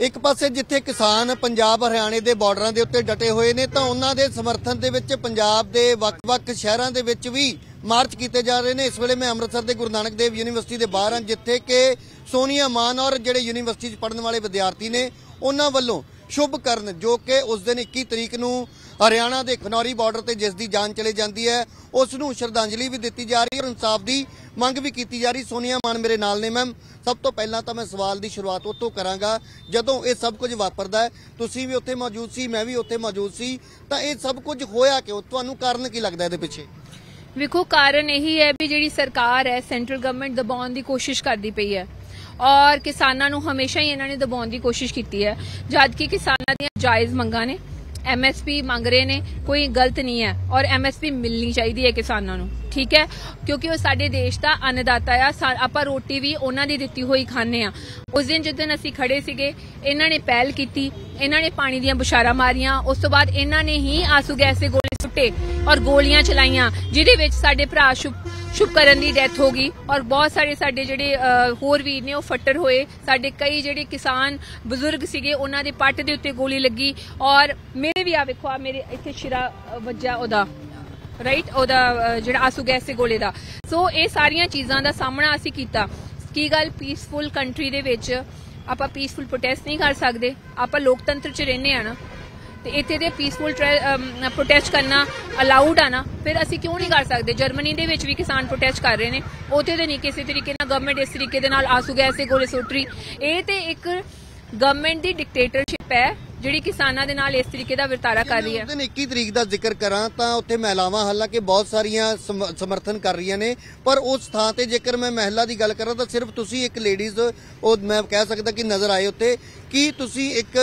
ਇੱਕ ਪਾਸੇ ਜਿੱਥੇ ਕਿਸਾਨ ਪੰਜਾਬ ਹਰਿਆਣੇ ਦੇ ਬਾਰਡਰਾਂ ਦੇ ਉੱਤੇ ਡਟੇ ਹੋਏ ਨੇ, ਤਾਂ ਉਹਨਾਂ ਦੇ ਸਮਰਥਨ ਦੇ ਵਿੱਚ ਪੰਜਾਬ ਦੇ ਵੱਖ-ਵੱਖ ਸ਼ਹਿਰਾਂ ਦੇ ਵਿੱਚ ਵੀ ਮਾਰਚ ਕੀਤੇ ਜਾ ਰਹੇ ਨੇ। ਇਸ ਵੇਲੇ ਮੈਂ ਅੰਮ੍ਰਿਤਸਰ ਦੇ ਗੁਰੂ ਨਾਨਕ ਦੇਵ ਯੂਨੀਵਰਸਿਟੀ ਦੇ ਬਾਹਰ ਹਾਂ, ਜਿੱਥੇ ਕਿ ਸੋਨੀਆ ਮਾਨ ਔਰ ਜਿਹੜੇ ਯੂਨੀਵਰਸਿਟੀ 'ਚ ਪੜਨ ਵਾਲੇ ਵਿਦਿਆਰਥੀ ਨੇ, ਉਹਨਾਂ ਵੱਲੋਂ ਸ਼ੁਭ ਕਰਨ ਜੋ ਕਿ ਉਸ ਦਿਨ 21 ਤਰੀਕ ਨੂੰ ਹਰਿਆਣਾ ਦੇ ਖਨੌਰੀ ਬਾਰਡਰ ਤੇ ਜਿਸ ਦੀ ਜਾਨ ਚਲੇ ਜਾਂਦੀ ਹੈ, ਉਸ ਨੂੰ ਸ਼ਰਧਾਂਜਲੀ ਵੀ ਦਿੱਤੀ ਜਾ ਰਹੀ ਹੈ ਔਰ ਇਨਸਾਫ ਦੀ ਮੰਗ ਵੀ ਕੀਤੀ ਜਾ ਰਹੀ। ਸੋਨੀਆ ਮਾਨ ਮੇਰੇ ਨਾਲ ਨੇ, ਮੈਮ। ਸਭ ਤੋਂ ਪਹਿਲਾਂ ਤਾਂ ਮੈਂ ਸਵਾਲ ਦੀ ਸ਼ੁਰੂਆਤ ਉੱਥੋਂ ਕਰਾਂਗਾ, ਜਦੋਂ ਇਹ ਸਭ ਕੁਝ ਵਾਪਰਦਾ ਹੈ, ਤੁਸੀਂ ਵੀ ਉੱਥੇ ਮੌਜੂਦ ਸੀ, ਮੈਂ ਵੀ ਉੱਥੇ ਮੌਜੂਦ ਸੀ, ਤਾਂ ਇਹ ਸਭ ਕੁਝ ਹੋਇਆ ਕਿਉਂ? ਤੁਹਾਨੂੰ ਕਾਰਨ ਕੀ ਲੱਗਦਾ ਇਹਦੇ ਪਿੱਛੇ? ਵੇਖੋ, ਕਾਰਨ ਇਹੀ ਹੈ ਵੀ ਜਿਹੜੀ ਸਰਕਾਰ ਹੈ, ਸੈਂਟਰਲ ਗਵਰਨਮੈਂਟ ਦਬਾਉਣ ਦੀ ਕੋਸ਼ਿਸ਼ ਕਰਦੀ ਪਈ ਹੈ। ਔਰ ਕਿਸਾਨਾਂ ਨੂੰ ਹਮੇਸ਼ਾ ਹੀ ਇਹਨਾਂ ਨੇ ਦਬਾਉਣ ਦੀ ਕੋਸ਼ਿਸ਼ ਕੀਤੀ ਹੈ। ਜਦ ਕਿ ਕਿਸਾਨਾਂ ਦੀਆਂ ਜਾਇਜ਼ ਮੰਗਾਂ ਨੇ ਐਮਐਸਪੀ ਮੰਗ ਰਹੇ ਨੇ, ਕੋਈ ਗਲਤ ਨਹੀਂ ਹੈ ਔਰ ਐਮਐਸਪੀ ਮਿਲਣੀ ਚਾਹੀਦੀ ਹੈ ਕਿਸਾਨਾਂ ਨੂੰ, ਠੀਕ ਹੈ? ਕਿਉਂਕਿ ਉਹ ਸਾਡੇ ਦੇਸ਼ ਦਾ ਅੰਨਦਾਤਾ ਆ ਆਪਾਂ ਰੋਟੀ ਵੀ ਉਹਨਾਂ ਦੀ ਦਿੱਤੀ ਹੋਈ ਖਾਂਦੇ ਆ ਉਸ ਦਿਨ ਜਿੱਦਨ ਅਸੀਂ ਖੜੇ ਸੀਗੇ, ਇਹਨਾਂ ਨੇ ਪਹਿਲ ਕੀਤੀ, ਇਹਨਾਂ ਨੇ ਪਾਣੀ ਦੀਆਂ ਬੁਸ਼ਾਰਾਂ ਮਾਰੀਆਂ, ਉਸ ਤੋਂ ਬਾਅਦ ਇਹਨਾਂ ਨੇ ਹੀ ਆਸੂ ਗੈਸ ਦੇ ਗੋਲੇ ਸੁੱਟੇ ਔਰ ਗੋਲੀਆਂ ਚਲਾਈਆਂ, ਜਿਹਦੇ ਵਿੱਚ ਸਾਡੇ ਭਰਾ ਸ਼ੁਭ ਸ਼ੁਭਕਰਨ ਦੀ ਡੈਥ ਹੋ ਗਈ ਔਰ ਬਹੁਤ ਸਾਰੇ ਸਾਡੇ ਜਿਹੜੇ ਹੋਰ ਵੀਰ ਨੇ ਉਹ ਫੱਟਰ ਹੋਏ। ਸਾਡੇ ਕਈ ਜਿਹੜੇ ਕਿਸਾਨ ਬਜ਼ੁਰਗ ਸੀਗੇ ਉਹਨਾਂ ਦੇ ਪੱਟ ਦੇ ਉੱਤੇ ਗੋਲੀ ਲੱਗੀ ਔਰ ਮੇਰੇ ਵੀ ਆ ਵੇਖੋ ਆ ਮੇਰੇ ਇੱਥੇ ਸ਼ਿਰਾ ਅ, ਵੱਜਾ ਉਹਦਾ ਰਾਈਟ ਉਹਦਾ ਜਿਹੜਾ ਆਸੂ ਗੈਸ ਦੇ ਗੋਲੇ ਦਾ। ਸੋ ਇਹ ਸਾਰੀਆਂ ਚੀਜ਼ਾਂ ਦਾ ਸਾਹਮਣਾ ਅਸੀਂ ਕੀਤਾ। ਕੀ ਗੱਲ ਪੀਸਫੁਲ ਕੰਟਰੀ ਦੇ ਵਿੱਚ ਆਪਾਂ ਪੀਸਫੁਲ ਪ੍ਰੋਟੈਸਟ ਨਹੀਂ ਕਰ ਸਕਦੇ? ਆਪਾਂ ਲੋਕਤੰਤਰ 'ਚ ਰਹਿੰਦੇ ਆ ਨਾ। ਤੇ ਇੱਥੇ ਦੇ ਪੀਸਫੁਲ ਪ੍ਰੋਟੈਸਟ ਕਰਨਾ ਅਲਾਉਡ ਆ ਨਾ, ਫਿਰ ਅਸੀਂ ਕਿਉਂ ਨਹੀਂ ਕਰ ਸਕਦੇ? ਜਰਮਨੀ ਦੇ ਵਿੱਚ ਵੀ ਕਿਸਾਨ ਪ੍ਰੋਟੈਸਟ ਕਰ ਰਹੇ ਨੇ। ਉੱਥੇ ਦੇ ਨਹੀਂ ਕਿਸੇ ਤਰੀਕੇ ਨਾਲ ਗਵਰਨਮੈਂਟ ਇਸ ਤਰੀਕੇ ਦੇ ਨਾਲ ਆਸੂ ਗੈਸ ਦੇ ਗੋਲੇ ਸੁੱਟ ਇਹ ਤੇ ਇੱਕ ਗਵਰਨਮੈਂਟ ਦੀ ਡਿਕਟੇਟਰਸ਼ਿਪ ਹੈ। ਜਿਹੜੀ ਕਿਸਾਨਾਂ ਦੇ ਨਾਲ ਇਸ ਤਰੀਕੇ ਦਾ ਵਰਤਾਰਾ ਕਰ ਰਹੀ ਹੈ। ਦਿਨ 21 ਤਰੀਕ ਦਾ ਜ਼ਿਕਰ ਕਰਾਂ ਤਾਂ ਉੱਥੇ ਮਹਿਲਾਵਾਂ ਹਾਲਾਂਕਿ ਬਹੁਤ ਸਾਰੀਆਂ ਸਮ- ਸਮਰਥਨ ਕਰ ਰਹੀਆਂ ਨੇ ਪਰ ਉਸ ਥਾਂ ਤੇ ਜੇਕਰ ਮੈਂ ਮਹਿਲਾ ਦੀ ਗੱਲ ਕਰਾਂ ਤਾਂ ਸਿਰਫ ਤੁਸੀਂ ਇੱਕ ਲੇਡੀਜ਼ ਉਹ ਮੈਂ ਕਹਿ ਸਕਦਾ ਕਿ ਨਜ਼ਰ ਆਏ ਉੱਤੇ ਕੀ ਤੁਸੀਂ ਇੱਕ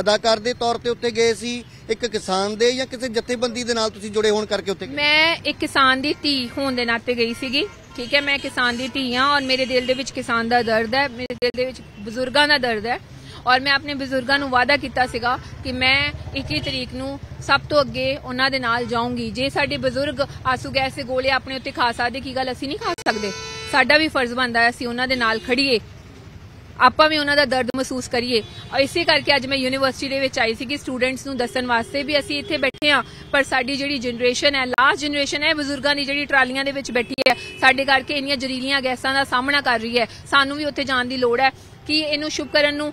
ਅਦਾਕਾਰ ਦੇ ਤੌਰ ਤੇ ਉੱਤੇ ਗਏ ਸੀ ਇੱਕ ਕਿਸਾਨ ਦੇ ਜਾਂ ਕਿਸੇ ਜਥੇਬੰਦੀ ਦੇ ਨਾਲ ਤੁਸੀਂ ਜੁੜੇ ਹੋਣ ਕਰਕੇ ਉੱਤੇ ਮੈਂ ਇੱਕ ਕਿਸਾਨ ਦੀ ਧੀ ਹੋਣ ਦੇ ਨਾਤੇ ਗਈ ਸੀਗੀ ਠੀਕ ਹੈ ਮੈਂ ਕਿਸਾਨ ਦੀ ਧੀ ਹਾਂ ਔਰ ਮੇਰੇ ਦਿਲ ਦੇ ਵਿੱਚ ਕਿਸਾਨ ਦਾ ਦਰਦ ਹੈ ਮੇਰੇ ਦਿਲ ਦੇ ਵਿੱਚ ਬਜ਼ੁਰਗਾਂ ਦਾ ਦਰਦ ਹੈ। ਔਰ ਮੈਂ ਆਪਣੇ ਬਜ਼ੁਰਗਾਂ ਨੂੰ ਵਾਅਦਾ ਕੀਤਾ ਸੀਗਾ ਕਿ ਮੈਂ 21 ਤਰੀਕ ਨੂੰ ਸਭ ਤੋਂ ਅੱਗੇ ਉਹਨਾਂ ਦੇ ਨਾਲ ਜਾਊਂਗੀ। ਜੇ ਸਾਡੇ ਬਜ਼ੁਰਗ ਆਸੂ ਗੈਸ ਦੇ ਗੋਲੇ ਆਪਣੇ ਉੱਤੇ ਖਾ ਸਕਦੇ, ਕੀ ਗੱਲ ਅਸੀਂ ਨਹੀਂ ਖਾ ਸਕਦੇ? ਸਾਡਾ ਵੀ ਫਰਜ਼ ਬਣਦਾ ਹੈ ਅਸੀਂ ਉਹਨਾਂ ਦੇ ਨਾਲ ਖੜੀਏ। ਆਪਾਂ ਵੀ ਉਹਨਾਂ ਦਾ ਦਰਦ ਮਹਿਸੂਸ ਕਰੀਏ। ਇਸੇ ਕਰਕੇ ਅੱਜ ਮੈਂ ਯੂਨੀਵਰਸਿਟੀ ਦੇ ਵਿੱਚ ਆਈ ਸੀ ਕਿ ਸਟੂਡੈਂਟਸ ਨੂੰ ਦੱਸਣ ਵਾਸਤੇ ਵੀ ਅਸੀਂ ਇੱਥੇ ਬੈਠੇ ਆ ਪਰ ਸਾਡੀ ਜਿਹੜੀ ਜਨਰੇਸ਼ਨ ਹੈ ਲਾਸਟ ਜਨਰੇਸ਼ਨ ਹੈ ਬਜ਼ੁਰਗਾਂ ਦੀ ਜਿਹੜੀ ਟਰਾਲੀਆਂ ਦੇ ਵਿੱਚ ਬੈਠੀ ਹੈ, ਸਾਡੇ ਕਰਕੇ ਇੰਨੀਆਂ ਜ਼ਹਿਰੀਲੀਆਂ ਗੈਸਾਂ ਦਾ ਸਾਹਮਣਾ ਕਰ ਰਹੀ ਹੈ। ਸਾਨੂੰ ਵੀ ਉੱਥੇ ਜਾਣ ਦੀ ਲੋੜ ਹੈ ਕਿ ਇਹਨੂੰ ਸ਼ੁਭ ਕਰਨ ਨੂੰ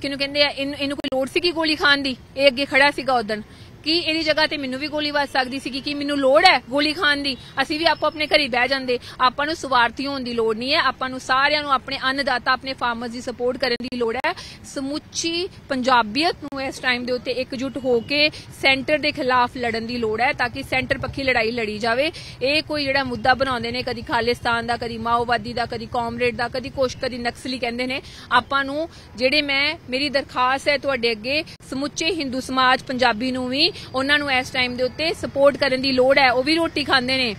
ਕਿਹਨੂੰ ਕਹਿੰਦੇ ਆ, ਇਹਨੂੰ ਕੋਈ ਲੋੜ ਸੀ ਕਿ ਗੋਲੀ ਖਾਣ ਦੀ? ਇਹ ਅੱਗੇ ਖੜਾ ਸੀਗਾ ਉਦਣ ਕਿ ਇਹਦੀ ਜਗ੍ਹਾ ਤੇ ਮੈਨੂੰ ਵੀ ਗੋਲੀ ਵੱਜ ਸਕਦੀ ਸੀ ਕਿ ਮੈਨੂੰ ਲੋੜ ਹੈ ਗੋਲੀ ਖਾਣ ਦੀ? ਅਸੀਂ ਵੀ ਆਪੋ ਆਪਣੇ ਘਰੇ ਬਹਿ ਜਾਂਦੇ। ਆਪਾਂ ਨੂੰ ਸਵਾਰਥੀ ਹੋਣ ਦੀ ਲੋੜ ਨਹੀਂ ਹੈ। ਆਪਾਂ ਨੂੰ ਸਾਰਿਆਂ ਨੂੰ ਆਪਣੇ ਅੰਨਦਾਤਾ, ਆਪਣੇ ਫਾਰਮਰਸ ਦੀ ਸਪੋਰਟ ਕਰਨ ਦੀ ਲੋੜ ਹੈ। ਸਮੁੱਚੀ ਪੰਜਾਬੀਅਤ ਨੂੰ ਇਸ ਟਾਈਮ ਦੇ ਉੱਤੇ ਇਕਜੁੱਟ ਹੋ ਕੇ ਸੈਂਟਰ ਦੇ ਖਿਲਾਫ ਲੜਨ ਦੀ ਲੋੜ ਹੈ, ਤਾਂ ਕਿ ਸੈਂਟਰ ਪੱਖੀ ਲੜਾਈ ਲੜੀ ਜਾਵੇ। ਇਹ ਕੋਈ ਜਿਹੜਾ ਮੁੱਦਾ ਬਣਾਉਂਦੇ ਨੇ, ਕਦੀ ਖਾਲਿਸਤਾਨ ਦਾ, ਕਦੀ ਮਾਓਵਾਦੀ ਦਾ, ਕਦੀ ਕਾਮਰੇਡ ਦਾ, ਕਦੀ ਕੁਛ, ਕਦੀ ਨਕਸਲੀ ਕਹਿੰਦੇ ਨੇ, ਆਪਾਂ ਨੂੰ ਜਿਹੜੇ ਮੈਂ, ਮੇਰੀ ਦਰਖਾਸਤ ਹੈ ਤੁਹਾਡੇ ਅੱਗੇ, ਸਮੁੱਚੇ ਹਿੰਦੂ ਸਮਾਜ ਪੰਜਾਬੀ ਨੂੰ ਵੀ ਉਹਨਾਂ ਨੂੰ ਇਸ ਟਾਈਮ ਦੇ ਉੱਤੇ ਸਪੋਰਟ ਕਰਨ ਦੀ ਲੋੜ ਹੈ। ਉਹ ਵੀ ਰੋਟੀ ਖਾਂਦੇ ਨੇ।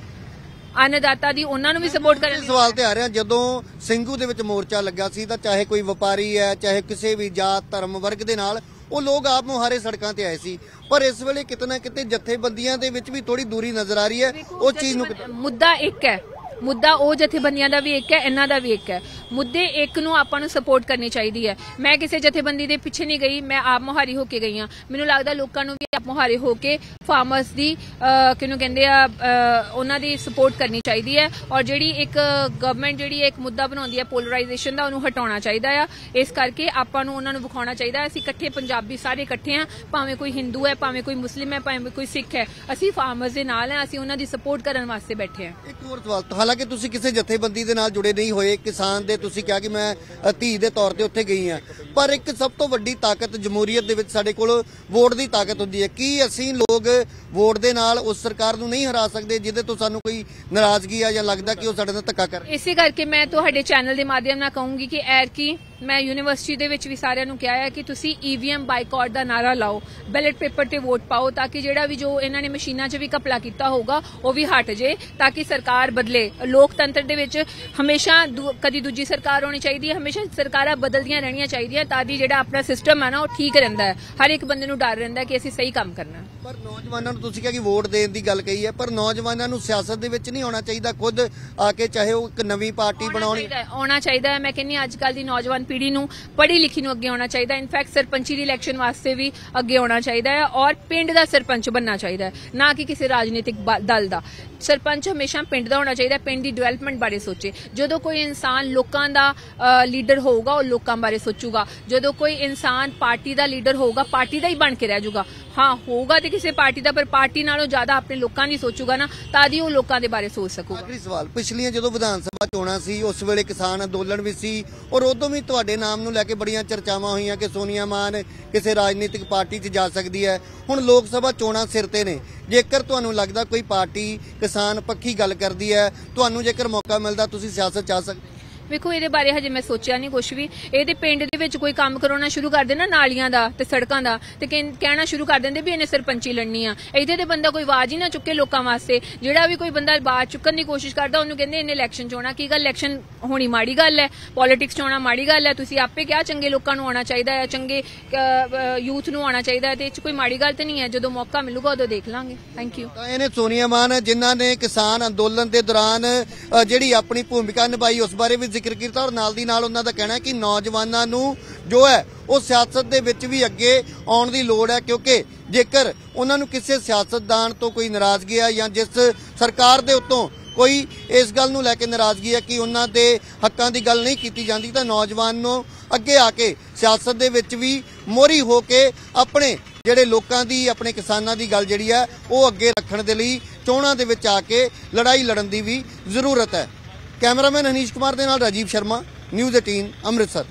ਅੰਨਦਾਤਾ ਦੀ ਉਹਨਾਂ ਨੂੰ ਵੀ ਸਪੋਰਟ ਕਰਨ ਦੀ ਸਵਾਲ ਤੇ ਆ ਰਿਹਾ ਜਦੋਂ ਸਿੰਘੂ ਦੇ ਵਿੱਚ ਮੋਰਚਾ ਲੱਗਾ ਸੀ ਤਾਂ ਚਾਹੇ ਕੋਈ ਵਪਾਰੀ ਹੈ ਚਾਹੇ ਕਿਸੇ ਵੀ ਜਾਤ ਧਰਮ ਵਰਗ ਦੇ ਨਾਲ ਉਹ ਲੋਕ ਆਪ ਮੁਹਾਰੇ ਸੜਕਾਂ ਤੇ ਆਏ ਸੀ। ਪਰ ਇਸ ਵੇਲੇ ਕਿਤੇ ਨਾ ਕਿਤੇ ਜਥੇਬੰਦੀਆਂ ਦੇ ਵਿੱਚ ਵੀ ਥੋੜੀ ਦੂਰੀ ਨਜ਼ਰ ਆ ਰਹੀ ਹੈ। ਉਹ ਚੀਜ਼ ਨੂੰ ਮੁੱਦਾ ਇੱਕ ਹੈ। ਮੁੱਦਾ ਉਹ ਜਥੇਬੰਦੀਆਂ ਦਾ ਵੀ ਇੱਕ ਹੈ, ਇਹਨਾਂ ਦਾ ਵੀ ਇੱਕ ਹੈ। ਮੁੱਦੇ ਇੱਕ ਨੂੰ ਆਪਾਂ ਨੂੰ ਸਪੋਰਟ ਕਰਨੀ ਚਾਹੀਦੀ ਹੈ। ਮੈਂ ਕਿਸੇ ਜਥੇਬੰਦੀ ਦੇ ਪਿੱਛੇ ਨਹੀਂ ਗਈ, ਮੈਂ ਆਪ ਮੁਹਾਰੀ ਹੋ ਕੇ ਗਈ ਹਾਂ। ਮੈਨੂੰ ਲੱਗਦਾ ਲੋਕਾਂ ਨੂੰ ਵੀ ਆਪ ਮੁਹਾਰੇ ਹੋ ਕੇ ਫਾਰਮਰਸ ਦੀ ਕਿਹਨੂੰ ਕਹਿੰਦੇ ਆ ਉਹਨਾਂ ਦੀ ਸਪੋਰਟ ਕਰਨੀ ਚਾਹੀਦੀ ਹੈ। ਔਰ ਜਿਹੜੀ ਇੱਕ ਗਵਰਨਮੈਂਟ ਜਿਹੜੀ ਇੱਕ ਮੁੱਦਾ ਬਣਾਉਂਦੀ ਹੈ ਪੋਲਰਾਈਜੇਸ਼ਨ ਦਾ, ਉਹਨੂੰ ਹਟਾਉਣਾ ਚਾਹੀਦਾ ਆ। ਇਸ ਕਰਕੇ ਆਪਾਂ ਨੂੰ ਉਹਨਾਂ ਨੂੰ ਵਿਖਾਉਣਾ ਚਾਹੀਦਾ ਅਸੀਂ ਇਕੱਠੇ ਪੰਜਾਬੀ ਸਾਰੇ ਇਕੱਠੇ ਆ ਭਾਵੇਂ ਕੋਈ ਹਿੰਦੂ ਹੈ, ਭਾਵੇਂ ਕੋਈ ਮੁਸਲਿਮ ਹੈ, ਭਾਵੇਂ ਕੋਈ ਸਿੱਖ ਹੈ। ਅਸੀਂ ਫਾਰਮਰਸ ਦੇ ਨਾਲ ਹਾਂ, ਅਸੀਂ ਉਹਨਾਂ ਦੀ ਸਪੋਰਟ ਕਰਨ ਵਾਸਤੇ ਬੈਠੇ ਹਾਂ। ਇੱਕ ਹੋਰ ਸਵਾਲ ਹਾਲਾਂਕਿ ਤੁਸੀਂ ਕਿਸੇ ਜਥੇਬੰਦੀ ਦੇ ਨਾਲ ਜੁੜੇ ਨਹੀਂ ਹੋਏ, ਕਿਸਾਨ ਦੇ ਤੁਸੀਂ ਕਿਹਾ ਕਿ ਮੈਂ ਧੀ ਦੇ ਤੌਰ ਤੇ ਉੱਥੇ ਗਈ ਹਾਂ। ਪਰ ਇੱਕ ਸਭ ਤੋਂ ਵੱਡੀ ਤਾਕਤ ਜਮਹੂਰੀਅਤ ਦੇ ਵਿੱਚ ਸਾਡੇ ਕੋਲ ਵੋਟ ਦੀ ਤਾਕਤ ਹੁੰਦੀ ਹੈ। ਕੀ ਅਸੀਂ ਲੋਕ ਵੋਟ ਦੇ ਨਾਲ ਉਸ ਸਰਕਾਰ ਨੂੰ ਨਹੀਂ ਹਰਾ ਸਕਦੇ ਜਿਹਦੇ ਤੋਂ ਸਾਨੂੰ ਕੋਈ ਨਾਰਾਜ਼ਗੀ ਆ ਜਾਂ ਲੱਗਦਾ ਕਿ ਉਹ ਸਾਡੇ ਨਾਲ ਧੱਕਾ ਕਰ ਇਸੇ ਕਰਕੇ ਮੈਂ ਤੁਹਾਡੇ ਚੈਨਲ ਦੇ ਮਾਧਿਅਮ ਨਾਲ ਕਹੂੰਗੀ ਕਿ ਐਰ ਕੀ ਮੈਂ ਯੂਨੀਵਰਸਿਟੀ ਦੇ ਵਿੱਚ ਵੀ ਸਾਰਿਆਂ ਨੂੰ ਕਿਹਾ ਹੈ ਕਿ ਤੁਸੀਂ ਈਵੀਐਮ ਬਾਈਕਾਟ ਦਾ ਨਾਰਾ ਲਾਓ, ਬੈਲਟ ਪੇਪਰ ਤੇ ਵੋਟ ਪਾਓ ਤਾਂ ਕਿ ਜਿਹੜਾ ਵੀ ਜੋ ਇਹਨਾਂ ਨੇ ਮਸ਼ੀਨਾਂ 'ਚ ਵੀ ਘਪਲਾ ਕੀਤਾ ਹੋਊਗਾ, ਉਹ ਵੀ ਹਟ ਜੇ ਤਾਂ ਕਿ ਸਰਕਾਰ ਬਦਲੇ। ਲੋਕਤੰਤਰ ਦੇ ਵਿੱਚ ਹਮੇਸ਼ਾ ਕਦੀ ਦੂਜੀ ਸਰਕਾਰ ਹੋਣੀ ਚਾਹੀਦੀ ਹੈ, ਹਮੇਸ਼ਾ ਸਰਕਾਰਾਂ ਬਦਲਦੀਆਂ ਰਹਿਣੀਆਂ ਚਾਹੀਦੀਆਂ ਤਾਂ ਕਿ ਜਿਹੜਾ ਆਪਣਾ ਸਿਸਟਮ ਹੈ ਨਾ, ਉਹ ਠੀਕ ਰਹਿੰਦਾ ਹੈ। ਹਰ ਇੱਕ ਬੰਦੇ ਨੂੰ ਡਰ ਰਹਿੰਦਾ ਹੈ ਕਿ ਅਸੀਂ ਸਹੀ ਕੰਮ ਕਰਨਾ। ਪਰ ਨੌਜਵਾਨਾਂ ਨੂੰ ਤੁਸੀਂ ਕਿਹਾ ਕਿ ਵੋਟ ਦੇਣ ਦੀ ਗੱਲ ਕਹੀ ਹੈ ਪਰ ਨੌਜਵਾਨਾਂ ਨੂੰ ਸਿਆਸਤ ਦੇ ਵਿੱਚ ਨਹੀਂ ਆਉਣਾ ਚਾਹੀਦਾ ਖੁਦ ਆ ਕੇ ਚਾਹੇ ਉਹ ਇੱਕ ਨਵੀਂ ਪਾਰਟੀ ਬਣਾਉਣੀ। ਆਉਣਾ ਚਾਹੀਦਾ ਹੈ। ਮੈਂ ਕਹਿੰਨੀ ਅੱਜ ਕੱਲ ਦੀ ਨੌਜਵਾਨ ਪੀੜ੍ਹੀ ਨੂੰ ਪੜ੍ਹੀ ਲਿਖੀ ਨੂੰ ਅੱਗੇ ਆਉਣਾ ਚਾਹੀਦਾ ਇਨਫੈਕਟ ਸਰਪੰਚੀ ਦੀ ਇਲੈਕਸ਼ਨ ਵਾਸਤੇ ਵੀ ਅੱਗੇ ਆਉਣਾ ਚਾਹੀਦਾ ਹੈ ਔਰ ਪਿੰਡ ਦਾ ਸਰਪੰਚ ਬਣਨਾ ਚਾਹੀਦਾ ਹੈ ਨਾ ਕਿ ਕਿਸੇ ਰਾਜਨੀਤਿਕ ਦਲ ਦਾ। ਸਰਪੰਚ ਹਮੇਸ਼ਾ ਪਿੰਡ ਦਾ ਹੋਣਾ ਚਾਹੀਦਾ ਪਿੰਡ ਦੀ ਡਿਵੈਲਪਮੈਂਟ ਬਾਰੇ ਸੋਚੇ। ਜਦੋਂ ਕੋਈ ਇਨਸਾਨ ਲੋਕਾਂ ਦਾ ਲੀਡਰ ਹੋਊਗਾ ਉਹ ਲੋਕਾਂ ਬਾਰੇ ਸੋਚੂਗਾ। ਜਦੋਂ ਕੋਈ ਇਨਸਾਨ ਪਾਰਟੀ ਦਾ ਲੀਡਰ ਹੋਊਗਾ ਪਾਰਟੀ ਦਾ ਹੀ ਬਣ ਕੇ ਰਹਿ ਜਾਊਗਾ। ਹਾਂ, ਹੋਊਗਾ ਤੇ ਕਿਸੇ ਪਾਰਟੀ ਦਾ, ਪਰ ਪਾਰਟੀ ਨਾਲੋਂ ਜ਼ਿਆਦਾ ਆਪਣੇ ਲੋਕਾਂ ਦੀ ਸੋਚੂਗਾ ਨਾ, ਤਾਂ ਦੀ ਉਹ ਲੋਕਾਂ ਦੇ ਬਾਰੇ ਸੋਚ ਸਕੂਗਾ। ਆਖਰੀ ਸਵਾਲ, ਪਿਛਲੀਆਂ ਜਦੋਂ ਵਿਧਾਨ ਸਭਾ ਚੋਣਾਂ ਸੀ, ਉਸ ਵੇਲੇ ਕਿਸਾਨ ਅੰਦੋਲਨ ਵੀ ਸੀ, ਔਰ ਉਦੋਂ ਵੀ ਤੁਹਾਡੇ ਨਾਮ ਨੂੰ ਲੈ ਕੇ ਬੜੀਆਂ ਚਰਚਾਵਾਂ ਹੋਈਆਂ ਕਿ ਸੋਨੀਆ ਮਾਨ ਕਿਸੇ ਰਾਜਨੀਤਿਕ ਪਾਰਟੀ 'ਚ ਜਾ ਸਕਦੀ ਹੈ। ਹੁਣ ਲੋਕ ਸਭਾ ਚੋਣਾਂ ਸਿਰ ਤੇ ਨੇ। ਜੇਕਰ ਤੁਹਾਨੂੰ ਲੱਗਦਾ ਕੋਈ ਪਾਰਟੀ ਕਿਸਾਨ ਪੱਖੀ ਗੱਲ ਕਰਦੀ ਹੈ, ਤੁਹਾਨੂੰ ਜੇਕਰ ਮੌਕਾ ਮਿਲਦਾ, ਤੁਸੀਂ ਸਿਆਸਤ 'ਚ ਆ ਸਕਦੇ ਵੇਖੋ, ਇਹਦੇ ਬਾਰੇ ਹਜੇ ਮੈਂ ਸੋਚਿਆ ਨਹੀਂ ਕੁਝ ਵੀ। ਇਹਦੇ ਪਿੰਡ ਦੇ ਵਿੱਚ ਕੋਈ ਕੰਮ ਕਰਾਉਣਾ ਸ਼ੁਰੂ ਕਰ ਦੇਣਾ ਨਾਲੀਆਂ ਦਾ ਤੇ ਸੜਕਾਂ ਦਾ ਤੇ ਕਹਿਣਾ ਸ਼ੁਰੂ ਕਰ ਦਿੰਦੇ ਵੀ ਇਹਨੇ ਸਰਪੰਚੀ ਲੜਨੀ ਆ। ਇੱਥੇ ਤੇ ਬੰਦਾ ਕੋਈ ਆਵਾਜ਼ ਹੀ ਨਾ ਚੁੱਕੇ ਲੋਕਾਂ ਵਾਸਤੇ। ਜਿਹੜਾ ਵੀ ਕੋਈ ਬੰਦਾ ਬਾਤ ਚੁੱਕਣ ਦੀ ਕੋਸ਼ਿਸ਼ ਕਰਦਾ, ਉਹਨੂੰ ਕਹਿੰਦੇ ਇਹਨੇ ਇਲੈਕਸ਼ਨ ਚ ਆਉਣਾ। ਕੀ ਗੱਲ? ਇਲੈਕਸ਼ਨ ਹੋਣੀ ਮਾੜੀ ਗੱਲ ਹੈ। ਪੋਲਿਟਿਕਸ ਚ ਆਉਣਾ ਮਾੜੀ ਗੱਲ ਹੈ। ਤੁਸੀਂ ਆਪੇ ਕਿਹਾ ਚੰਗੇ ਲੋਕਾਂ ਨੂੰ ਆਉਣਾ ਚਾਹੀਦਾ ਹੈ, ਚੰਗੇ ਯੂਥ ਨੂੰ ਆਉਣਾ ਚਾਹੀਦਾ ਹੈ। ਤੇ ਇਹ ਚ ਕੋਈ ਮਾੜੀ ਗੱਲ ਤੇ ਨਹੀਂ ਹੈ। ਜਦੋਂ ਮੌਕਾ ਮਿਲੂਗਾ, ਉਦੋਂ ਦੇਖ ਲਾਂਗੇ। ਥੈਂਕ ਯੂ ਤਾਂ ਇਹਨੇ ਸੋਨੀਆ ਮਾਨ, ਜਿਨ੍ਹਾਂ ਨੇ ਕਿਸਾਨ ਅੰਦੋਲਨ ਦੇ ਦੌਰਾਨ ਜਿਹੜੀ ਆਪਣੀ ਭੂਮਿਕਾ ਨਿਭਾਈ, ਉਸ ਬਾਰੇ ਵੀ ਜ਼ਿਕਰ ਕੀਤਾ ਔਰ ਨਾਲ ਦੀ ਨਾਲ ਉਹਨਾਂ ਦਾ ਕਹਿਣਾ ਹੈ ਕਿ ਨੌਜਵਾਨਾਂ ਨੂੰ ਜੋ ਹੈ, ਉਹ ਸਿਆਸਤ ਦੇ ਵਿੱਚ ਵੀ ਅੱਗੇ ਆਉਣ ਦੀ ਲੋੜ ਹੈ, ਕਿਉਂਕਿ ਜੇਕਰ ਉਹਨਾਂ ਨੂੰ ਕਿਸੇ ਸਿਆਸਤਦਾਨ ਤੋਂ ਕੋਈ ਨਾਰਾਜ਼ਗੀ ਹੈ ਜਾਂ ਜਿਸ ਸਰਕਾਰ ਦੇ ਉੱਤੋਂ ਕੋਈ ਇਸ ਗੱਲ ਨੂੰ ਲੈ ਕੇ ਨਾਰਾਜ਼ਗੀ ਹੈ ਕਿ ਉਹਨਾਂ ਦੇ ਹੱਕਾਂ ਦੀ ਗੱਲ ਨਹੀਂ ਕੀਤੀ ਜਾਂਦੀ, ਤਾਂ ਨੌਜਵਾਨ ਨੂੰ ਅੱਗੇ ਆ ਕੇ ਸਿਆਸਤ ਦੇ ਵਿੱਚ ਵੀ ਮੋਰੀ ਹੋ ਕੇ ਆਪਣੇ ਜਿਹੜੇ ਲੋਕਾਂ ਦੀ, ਆਪਣੇ ਕਿਸਾਨਾਂ ਦੀ ਗੱਲ ਜਿਹੜੀ ਹੈ, ਉਹ ਅੱਗੇ ਰੱਖਣ ਦੇ ਲਈ ਚੋਣਾਂ ਦੇ ਵਿੱਚ ਆ ਕੇ ਲੜਾਈ ਲੜਨ ਦੀ ਵੀ ਜ਼ਰੂਰਤ ਹੈ। ਕੈਮਰਾਮੈਨ ਹਨੀਸ਼ ਕੁਮਾਰ ਦੇ ਨਾਲ ਰਾਜੀਵ ਸ਼ਰਮਾ ਨਿਊਜ਼ 18 ਅੰਮ੍ਰਿਤਸਰ।